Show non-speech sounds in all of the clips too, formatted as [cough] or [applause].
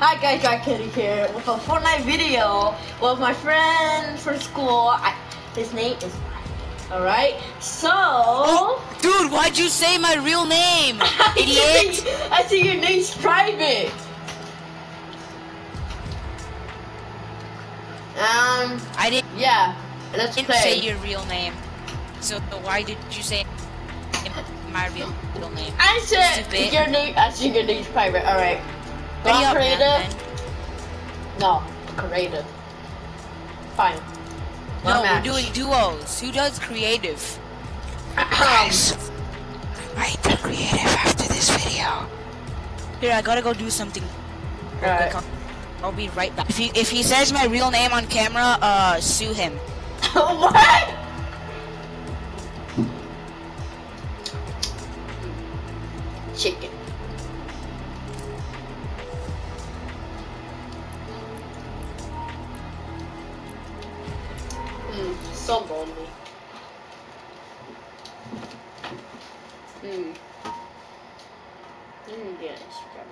Hi guys, Jack Kitty here with a Fortnite video with my friend from school. I, his name is Alright, so... Oh, dude, why'd you say my real name? [laughs] Idiot! I see your name's private. Um, I didn't, yeah, let's didn't play. say your real name. So why did you say my real, real name? I said Stupid. your name, I see your name's private. Alright. Go Hurry on up, man, creative. No, creative. Fine. No, One we're doing duos. Who does creative? Guys. I do creative after this video. Here, I gotta go do something. real Alright. quick. I'll, I'll be right back. If he if he says my real name on camera, uh, sue him. [laughs] what? Chicken. So lonely. Hmm.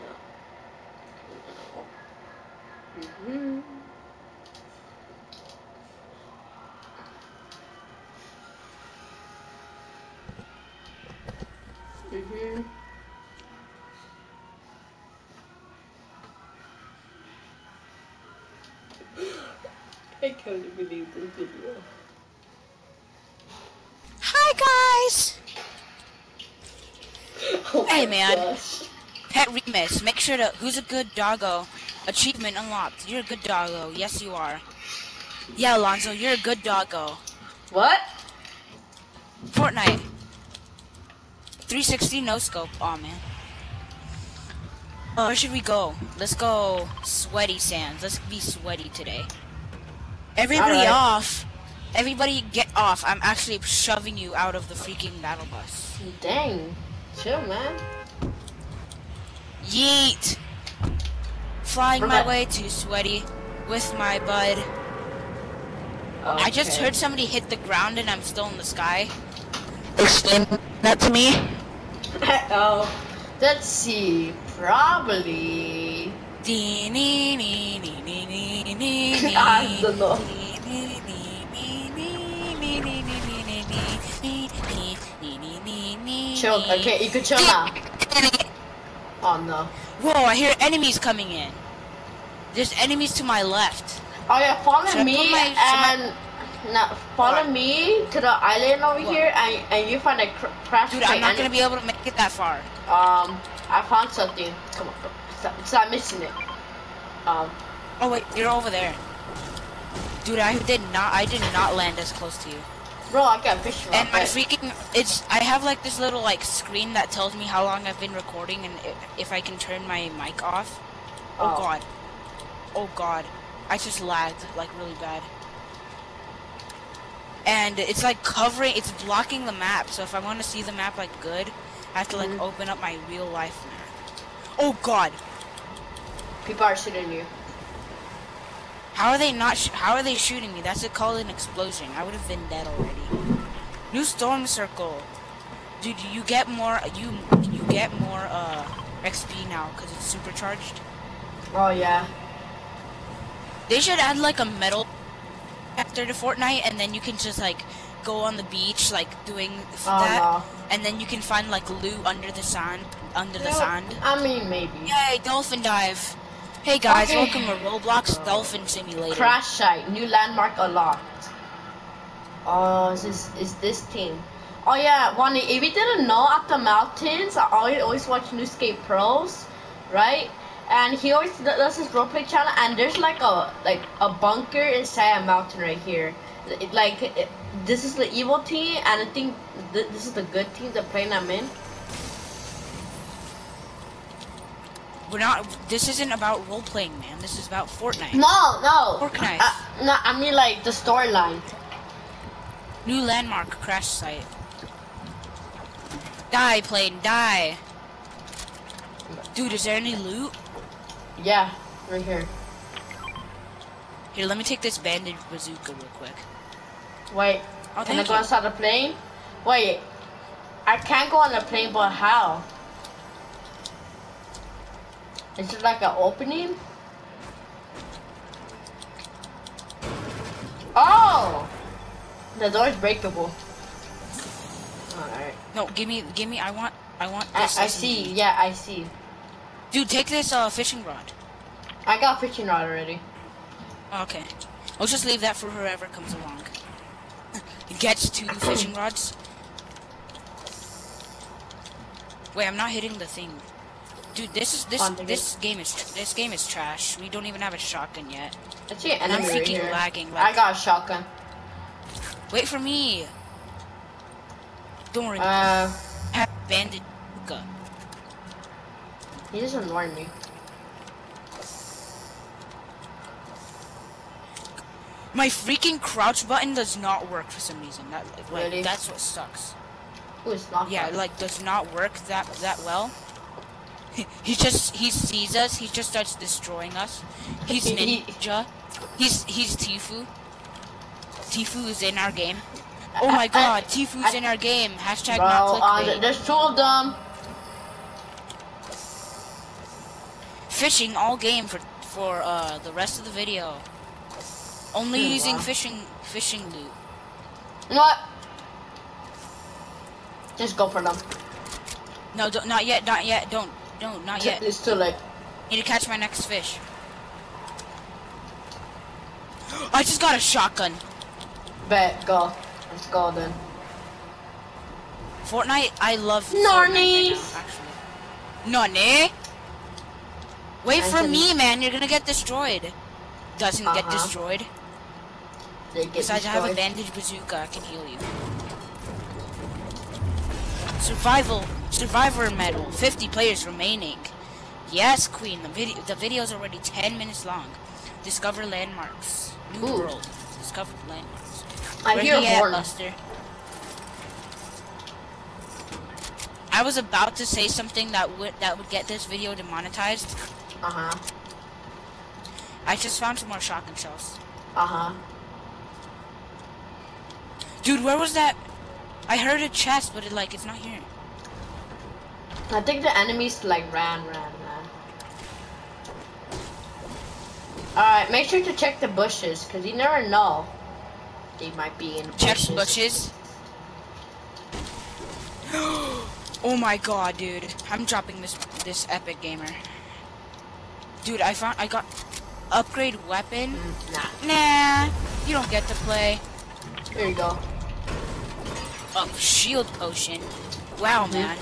Now. Mm-hmm. Mm-hmm. Can't believe this video. Hi guys. Oh Hey, man. gosh. Pet Remus, make sure to who's a good doggo? Achievement unlocked. You're a good doggo. Yes, you are. Yeah, Alonzo, you're a good doggo. What? Fortnite. 360 no scope. Oh man. Uh, where should we go? Let's go sweaty sands. Let's be sweaty today. Everybody Alright. off. Everybody get off. I'm actually shoving you out of the freaking battle bus. Dang. Chill, man. Yeet. Flying my way to sweaty with my bud. I just heard somebody hit the ground and I'm still in the sky. Explain that to me. [laughs] oh, let's see. Probably. I don't know. Chill. Okay, you can chill now. [laughs] Oh no. Whoa, I hear enemies coming in. There's enemies to my left. Oh yeah, follow Should me my- and no, follow What? me to the island over What? here, and and you find a cr crash Dude, I'm not gonna be able to make it that far. Um, I found something. Come on, bro. Stop, stop missing it. Um, Oh wait, you're over there. Dude, I did not I did not land as close to you. bro, I got a fish. And my freaking it's I have like this little like screen that tells me how long I've been recording and if I can turn my mic off. Oh, Oh. god. Oh god. I just lagged like really bad. And it's like covering it's blocking the map. So if I want to see the map like good, I have to like Mhm. open up my real life map. Oh god. People are shooting you. How are they not sh- how are they shooting me? That's a called an explosion. I would have been dead already. New storm circle. Dude, you get more you you get more uh XP now cuz it's supercharged. Oh yeah. They should add like a metal after the Fortnite and then you can just like go on the beach like doing Oh that no. and then you can find like loot under the sand under the know, sand. I mean, maybe. Yay, dolphin dive. Hey guys, Okay. welcome to Roblox Dolphin Simulator. Crash site, new landmark unlocked. Oh, is this is this team? Oh yeah, one. if you didn't know, at the mountains, I always, always watch skate Pros, right? And he always does his roleplay channel, and there's like a like a bunker inside a mountain right here. It- like it, this is the evil team, and I think th- this is the good team. The plane I'm in. We're not. This isn't about role playing, man. This is about Fortnite. No, no. Organized. Uh, no, I mean like the storyline. New landmark crash site. Die, plane, die. Dude, is there any loot? Yeah, right here. Here, let me take this bandage bazooka real quick. Wait, Oh, can I go you. inside the plane? Wait, I can't go on the plane, but how? Is it like an opening? Oh! The door is breakable. Alright. No, give me, give me, I want, I want this. I, I see, yeah, I see. Dude, take this uh, fishing rod. I got fishing rod already. Okay. I'll just leave that for whoever comes along. [laughs] Gets two fishing rods. Wait, I'm not hitting the thing. Dude, this is this this game is this game is trash. We don't even have a shotgun yet. I see an And I'm right freaking here. lagging, I got a shotgun. Wait for me. Don't worry. Uh, have bandit. gun. he just annoyed me. My freaking crouch button does not work for some reason. That like Really? that's what sucks. Not? Yeah, like does not work that that well. He just he sees us. He just starts destroying us. He's He- ninja. He's he's Tfue. Tfue is in our game. Oh my god, Tfue's in our game. Hashtag Bro, not uh, clickbait. there's two of them. Fishing all game for for uh the rest of the video. Only Hmm, using wow. fishing fishing loot. You know what? Just go for them. No, don't, not yet, not yet. Don't, don't, yet. It's too late. Need to catch my next fish. I just got a shotgun. Bet, go. Let's go then. Fortnite, I love Fortnite Narnies. right now, actually. Nani? Wait for Anthony. me, man. You're gonna get destroyed. Doesn't get Uh-huh. destroyed. Get Besides, I have a destroyed. bandage bazooka. I can heal you. Survival, survivor medal. 50 players remaining. Yes, Queen. The video, the video's already 10 minutes long. Discover landmarks. New Ooh. world. Discover landmarks. I Where hear he at. Buster? I was about to say something that would that would get this video demonetized. Uh huh. I just found some more shotgun shells. Uh huh. Dude, where was that? I heard a chest, but it like it's not here. I think the enemies like ran, ran, ran. Alright, make sure to check the bushes, cause you never know. They might be in Check bushes. the bushes. [gasps] oh my god, dude! I'm dropping this this epic gamer. Dude, I found I got upgrade weapon. Mm, Nah, Nah, you don't get to play. There you go. Oh, shield potion. Wow, Mhm. man.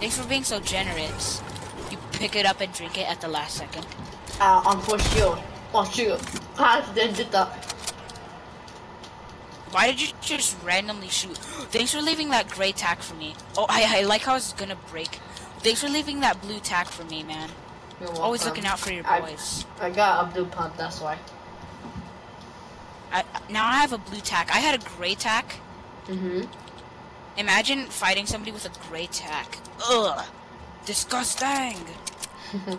Thanks for being so generous. You pick it up and drink it at the last second. Uh, on for shield. Oh shield. I did that. Why did you just randomly shoot? [gasps] Thanks for leaving that gray tack for me. Oh, I, I like how it's gonna break. Thanks for leaving that blue tack for me, man. Always looking out for your boys. I got Abdul Pump, that's why. I, now I have a blue tack. I had a gray tack. Mm-hmm. Imagine fighting somebody with a gray tack. Ugh. Disgusting. [laughs]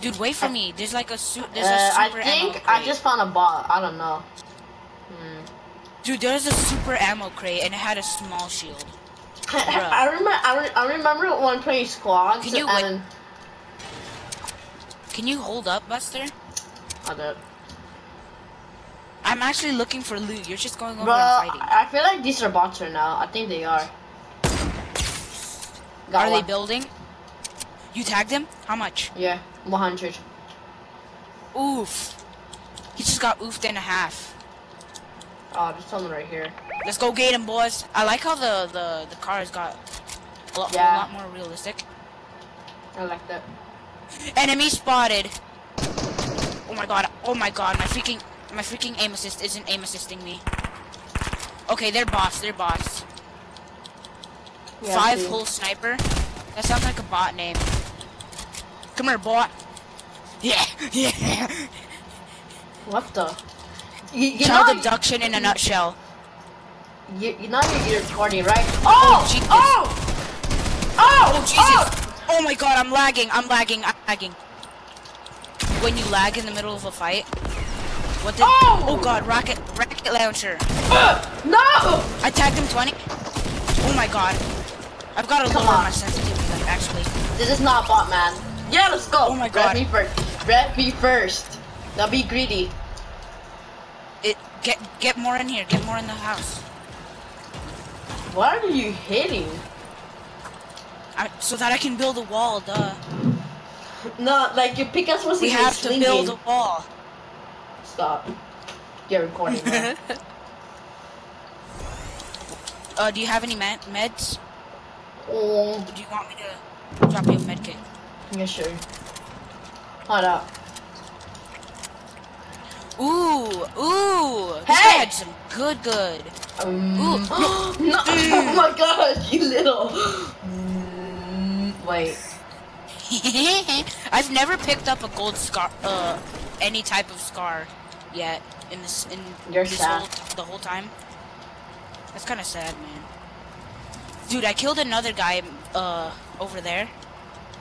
Dude, wait for me. There's like a suit. There's Uh, a I super ammo I think I crate. just found a bot. I don't know. Hmm. Dude, there's a super ammo crate and it had a small shield. [laughs] I remember. I, re- I remember when playing squads Can you and Can you hold up, Buster? I did. I'm actually looking for loot. You're just going over Bro, and fighting. I feel like these are bots right now. I think they are. Got Are one. they building? You tagged him? How much? Yeah, 100. Oof. He just got oofed and a half. Oh, there's someone right here. Let's go get him, boys. I like how the the the cars got a lot, Yeah. a lot more realistic. I like that. Enemy spotted. Oh my god. Oh my god. My freaking my freaking aim assist isn't aim assisting me. Okay, they're boss. They're boss. Yeah, Five hole sniper. That sounds like a bot name. Come here, bot. Yeah, [laughs] yeah. What the? You, you Child know, abduction in a nutshell. you, you know you're recording, right? Oh! oh, oh Jesus. Oh, oh! Oh! Oh Jesus! Oh my god, I'm lagging. I'm lagging. I'm lagging. When you lag in the middle of a fight. What did? Oh! Oh god, rocket rocket launcher. Uh, no! I tagged him 20. Oh my god. I've got to Come lower on. my sensitivity, like, actually. This is not bot, man. Yeah, let's go. Oh my God. Red me first. Red me first. Now be greedy. It get get more in here. Get more in the house. What are you hitting? I, so that I can build a wall. Duh. No, like your pickaxe was We have to swinging. build a wall. Stop. Get recording. [laughs] uh, do you have any med meds? oh, Do you want me to drop you a med kit? yeah, sure. Hold up. Ooh, ooh. This guy Hey! had some good, good. Um, Ooh. [gasps] no! [gasps] [laughs] Oh my gosh, you little. Mm, wait. [laughs] I've never picked up a gold scar, uh, any type of scar yet in this in You're this sad. whole the whole time. That's kind of sad, man. Dude, I killed another guy, uh, over there,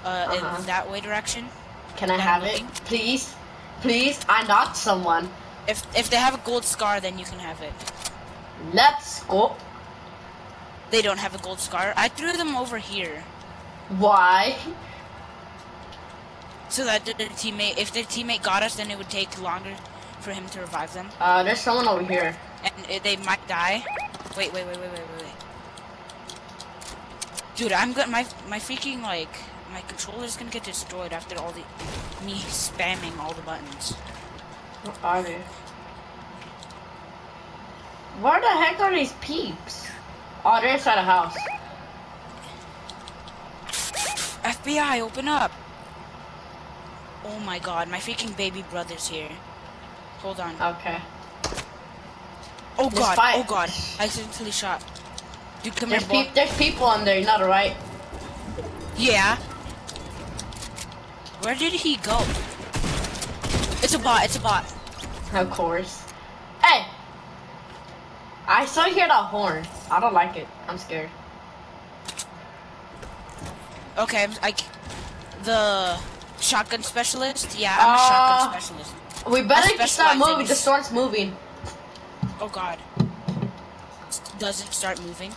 uh, Uh-huh. in that way direction. Can I have it, please? Please, I knocked someone. If if they have a gold scar, then you can have it. Let's go. They don't have a gold scar. I threw them over here Why? so that their teammate, if their teammate got us, then it would take longer for him to revive them, Uh, there's someone over here. and they might die. Wait, wait, wait, wait, wait, wait, wait. Dude, I'm gonna my my freaking like my controller's gonna get destroyed after all the me spamming all the buttons. Where are they? Where the heck are these peeps? Oh, they're inside a house. FBI, open up! Oh my god, my freaking baby brother's here. Hold on. Okay. Oh Just god, oh god, I accidentally shot. Dude, come There's, here, boy. there's people on there, know, right? Yeah. Where did he go? It's a bot, it's a bot. Of course. Hey! I still hear that horn. I don't like it. I'm scared. Okay, I'm, I, the shotgun specialist? Yeah, I'm a Uh, shotgun specialist. We better in moving. The storm's moving. Oh god. Does it start moving?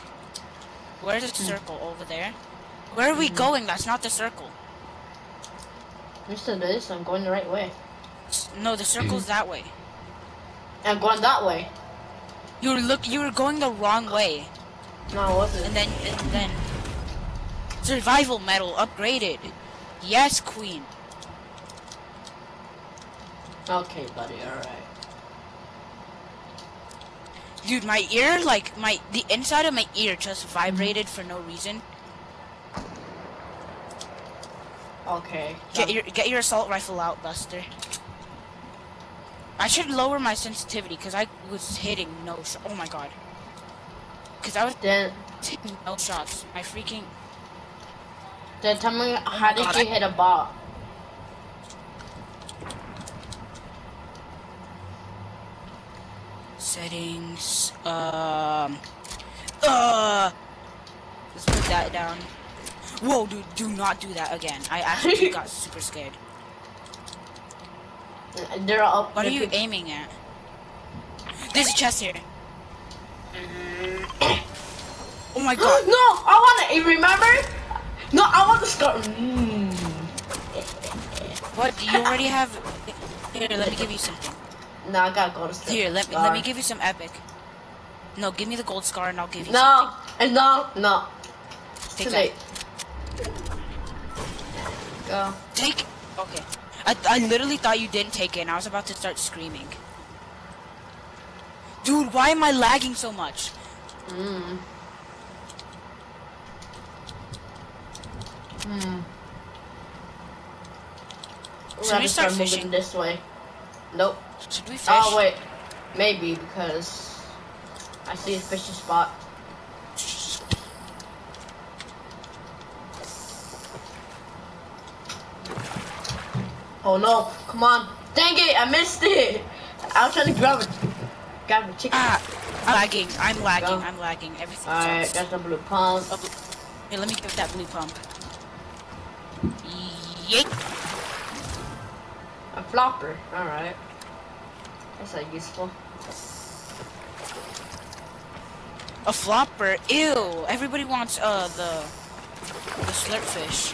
Where's the hmm. circle? Over there? Where are we mm-hmm. going? That's not the circle. Yes, it is. I'm going the right way. No, the circle's that way. I'm going that way. You were look. You were going the wrong way, No, I wasn't. and then and then survival medal upgraded. Yes, queen. Okay, buddy. All right. Dude, my ear, like my the inside of my ear, just vibrated for no reason. Okay. Get um, your get your assault rifle out, Buster. I should lower my sensitivity because I was hitting no shot. Oh my god. Because I was Then, hitting no shots. My freaking. then tell me oh how did God, you I- hit a ball? Settings. Um. Uh. Let's put that down. Whoa, dude, do not do that again. I actually [laughs] got super scared. They're up. What are you aiming at? There's a chest here. Oh my [gasps] god. no, I want to. Remember? No, I want to start. Mm. What? Do you already have? Here, let me give you something. No, I gotta go to. Here, let me let me give you some epic. No, give me the gold scar and I'll give you. No, and no, no. Take Too late. Go. Take. Okay. I I literally thought you didn't take it, and I was about to start screaming. Dude, why am I lagging so much? Mm. Hmm. Should we start fishing? this way. Nope. Should we fish? Oh wait, maybe because I see a fishing spot. Oh no! Come on! Dang it! I missed it. I was trying to grab it. Grab the chicken. Ah, I'm lagging. I'm lagging. Go. I'm lagging. Everything Alright, that's the blue pump. Oh, Here, let me get that blue pump. Yeet. A flopper. Alright. That's not useful. A flopper. Ew. Everybody wants uh the the slurp fish.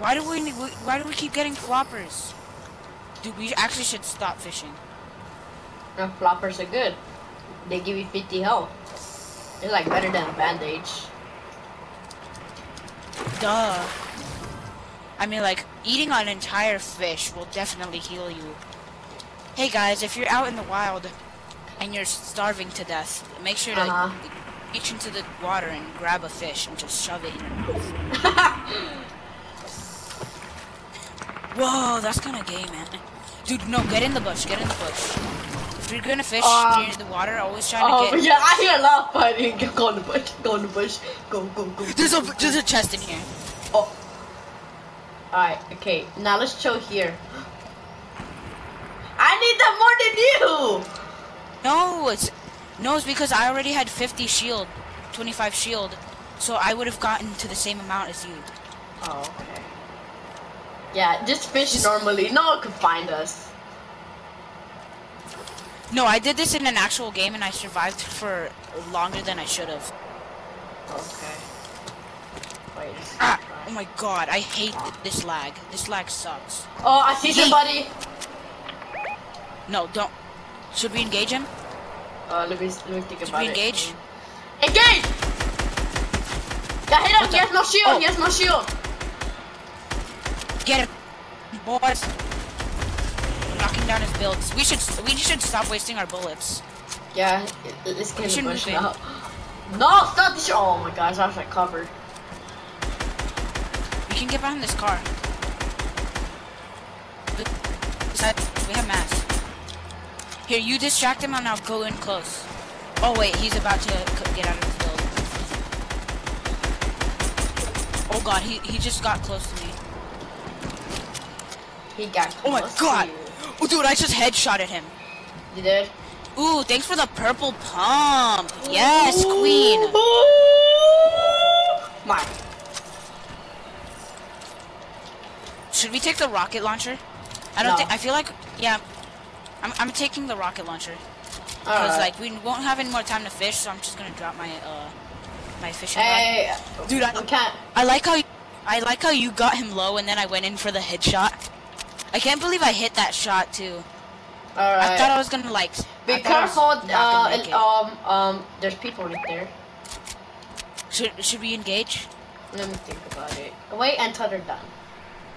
Why do we need, why do we keep getting floppers? Dude, we actually should stop fishing. The floppers are good. They give you 50 health. They're like better than a bandage. Duh. I mean, like, eating an entire fish will definitely heal you. Hey guys, if you're out in the wild and you're starving to death, make sure to Uh-huh. reach into the water and grab a fish and just shove it in your mouth. [laughs] Whoa, that's kind of gay, man. Dude, no, get in the bush, get in the bush. If you're gonna fish Um, near the water, always try oh, to get. yeah, [laughs] I hear a lot of fighting. [laughs] Go in the bush, go in the bush. Go, go, go. There's a there's a chest in here. Oh. Alright, okay. Now let's chill here. I need that more than you! No, it's no, it's because I already had 50 shield, 25 shield, so I would have gotten to the same amount as you. Oh, okay. Yeah, just fish normally. No one could find us. No, I did this in an actual game and I survived for longer than I should have. Okay. Wait. Ah, oh my god, I hate this lag. This lag sucks. Oh, I see somebody. No, don't. Should we engage him? Uh, let me, let me think Should about we it. engage? Engage! Yeah, hit him! What He has no shield! Oh. He has no shield! Get him, boys. Knocking down his builds. We should we should stop wasting our bullets. Yeah, it- let's get in should the bush move in. now. No, stop the sh- Oh my gosh, I was like covered. We can get behind this car. Here, you distract him and I'll go in close. Oh wait, he's about to get out of the field. Oh god, he, he just got close to me. He got close. Oh my god! Oh dude, I just headshotted him. You did? Ooh, thanks for the purple pump. Yes, queen. Mine. Should we take the rocket launcher? I don't No. think. I feel like yeah. I'm I'm taking the rocket launcher because Alright. like we won't have any more time to fish, so I'm just gonna drop my uh my fishing rod. Hey, Dude, I- can't. I like how I like how you got him low and then I went in for the headshot. I can't believe I hit that shot too. Alright. I thought I was gonna like. Be I thought I was careful. Uh, um, um, there's people right there. Should should we engage? Let me think about it. Wait until they're done.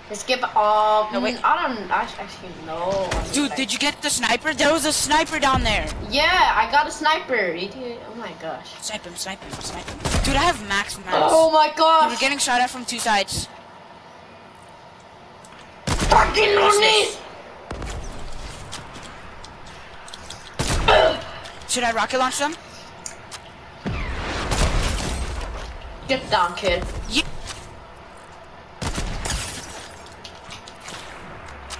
Let's skip. all. No, wait. Mm. I don't I actually know. Dude, did you get the sniper? There was a sniper down there. Yeah, I got a sniper. Oh my gosh. Snipe him, snipe him, snipe him. Dude, I have max max. Oh my Dude, gosh. we're getting shot at from two sides. fucking this? [coughs] Should I rocket launch them? Get down, kid.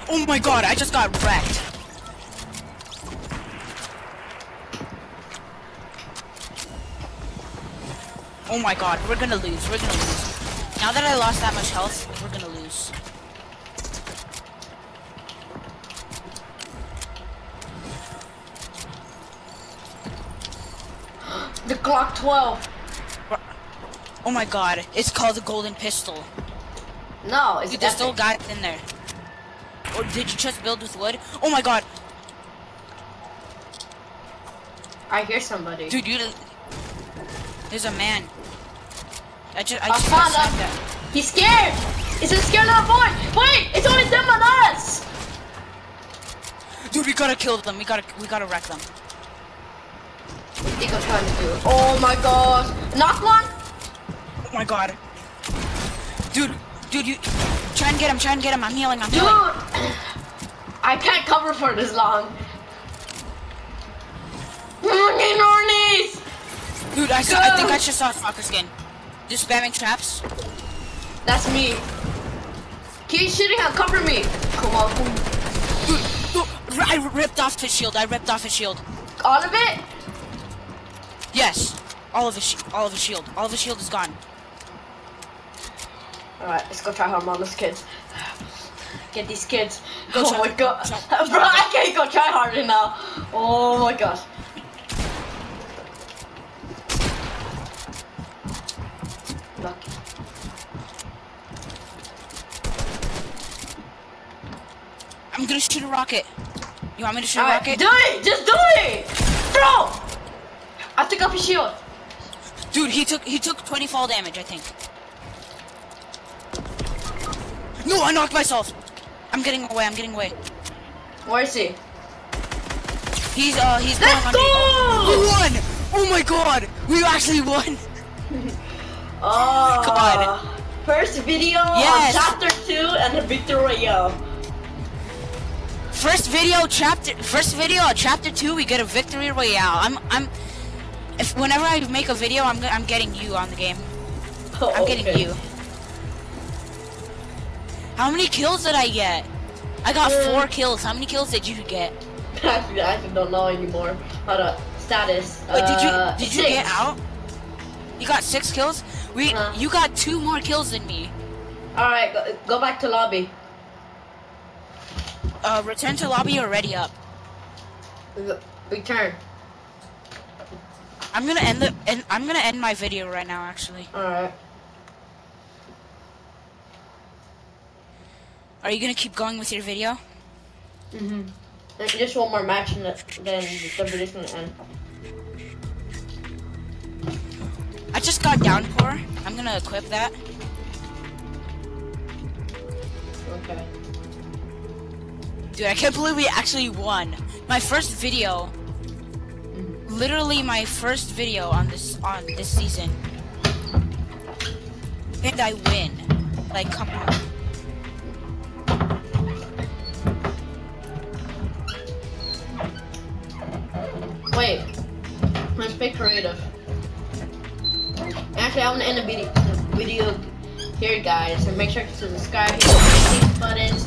Oh my god, I just got wrecked. Oh my god, we're gonna lose, we're gonna lose. Now that I lost that much health, we're gonna lose. [gasps] The Glock 12. Oh my god, it's called the golden pistol. No, it's Dude, there's still guys in there. Or did you just build with wood? Oh my god, I hear somebody. dude, you. There's a man. I just, I I just found him. He's scared. It's a scared little boy. Wait, it's only them and us. Dude, we gotta kill them. We gotta, we gotta wreck them. What I'm trying to do? Oh my god! Knock one. Oh my god. Dude, dude, you try and get him. Try and get him. I'm healing. I'm Dude, healing. I can't cover for this long. Dude, I, saw, I think I just saw a soccer skin. Just spamming traps. That's me. Keep shooting and cover me. Come on. Dude, dude, I ripped off his shield. I ripped off his shield. All of it? Yes, all of his, all of his shield. All of his shield is gone. Alright, let's go try hard on those kids. Get these kids. Go oh my god. Bro, I can't go try harder now. Oh my gosh. Lucky. I'm gonna shoot a rocket. You want me to shoot a rocket? do it! Just do it! Throw! I took off his shield. Dude, he took he took 20 fall damage, I think. No, I knocked myself. I'm getting away. I'm getting away. Where is he? He's uh he's Let's going on go! We won! Oh my god! We actually won! [laughs] Oh, [laughs] God. First video Yes. on chapter 2 and the Victory Royale. First video chapter first video chapter 2 we get a victory royale. I'm I'm if whenever I make a video I'm I'm getting you on the game. [laughs] Oh, I'm getting you. How many kills did I get? I got Uh, 4 kills. How many kills did you get? Actually, [laughs] I actually don't know anymore. Hold up. Status. Wait, did you uh, did you get out? You got 6 kills? We Uh-huh. you got 2 more kills than me. Alright, go, go back to lobby. Uh return to lobby already up. Return. I'm going to end the and I'm going to end my video right now actually. Alright. Are you going to keep going with your video? Mm-hmm. Just one more match and the- then the video's gonna end. I just got downpour. I'm going to equip that. Okay. Dude, I can't believe we actually won. My first video. Literally my first video on this on this season. And I win. Like come on. Actually, I want to end the video, the video here, guys. And make sure to subscribe, hit the buttons,